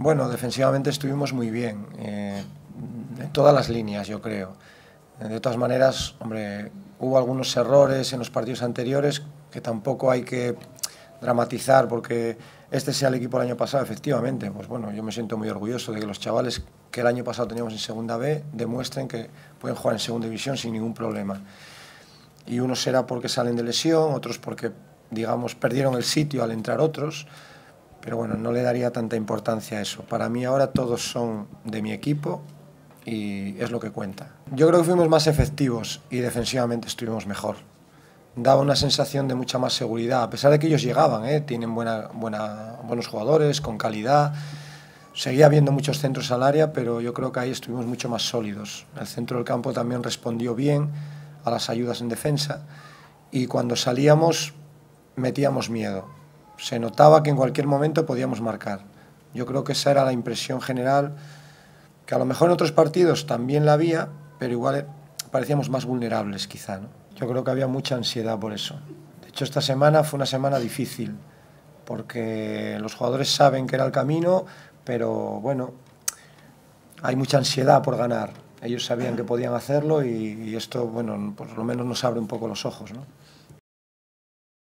Bueno, defensivamente estuvimos muy bien, eh, en todas las líneas, yo creo. De todas maneras, hombre, hubo algunos errores en los partidos anteriores que tampoco hay que dramatizar porque este sea el equipo del año pasado, efectivamente. Pues bueno, yo me siento muy orgulloso de que los chavales que el año pasado teníamos en Segunda B demuestren que pueden jugar en Segunda División sin ningún problema. Y unos será porque salen de lesión, otros porque, digamos, perdieron el sitio al entrar otros pero bueno, no le daría tanta importancia a eso. Para mí ahora todos son de mi equipo y es lo que cuenta. Yo creo que fuimos más efectivos y defensivamente estuvimos mejor. Daba una sensación de mucha más seguridad, a pesar de que ellos llegaban, ¿eh? tienen buenos jugadores, con calidad. Seguía habiendo muchos centros al área, pero yo creo que ahí estuvimos mucho más sólidos. El centro del campo también respondió bien a las ayudas en defensa y cuando salíamos metíamos miedo se notaba que en cualquier momento podíamos marcar. Yo creo que esa era la impresión general, que a lo mejor en otros partidos también la había, pero igual eh, parecíamos más vulnerables quizá. ¿no? Yo creo que había mucha ansiedad por eso. De hecho, esta semana fue una semana difícil, porque los jugadores saben que era el camino, pero bueno, hay mucha ansiedad por ganar. Ellos sabían que podían hacerlo y, esto, bueno, por lo menos nos abre un poco los ojos. ¿no?